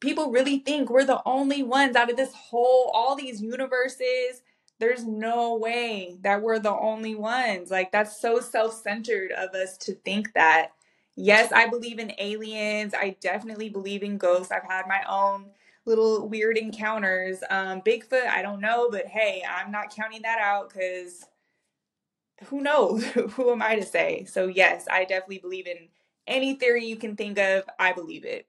people really think we're the only ones out of this whole, all these universes. There's no way that we're the only ones. Like, that's so self centered of us to think that. Yes, I believe in aliens. I definitely believe in ghosts. I've had my own little weird encounters. Um, Bigfoot, I don't know, but hey, I'm not counting that out because who knows? who am I to say? So, yes, I definitely believe in any theory you can think of. I believe it.